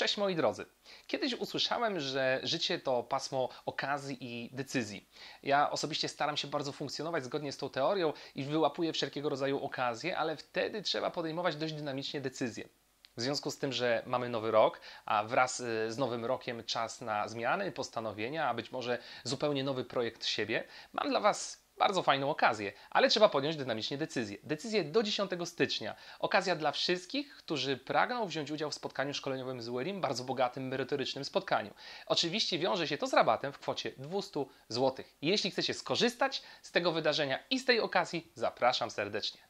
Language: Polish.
Cześć moi drodzy. Kiedyś usłyszałem, że życie to pasmo okazji i decyzji. Ja osobiście staram się bardzo funkcjonować zgodnie z tą teorią i wyłapuję wszelkiego rodzaju okazje, ale wtedy trzeba podejmować dość dynamicznie decyzje. W związku z tym, że mamy nowy rok, a wraz y, z nowym rokiem czas na zmiany, postanowienia, a być może zupełnie nowy projekt siebie, mam dla Was bardzo fajną okazję, ale trzeba podjąć dynamicznie decyzję. Decyzję do 10 stycznia. Okazja dla wszystkich, którzy pragną wziąć udział w spotkaniu szkoleniowym z Willim, bardzo bogatym, merytorycznym spotkaniu. Oczywiście wiąże się to z rabatem w kwocie 200 zł. Jeśli chcecie skorzystać z tego wydarzenia i z tej okazji, zapraszam serdecznie.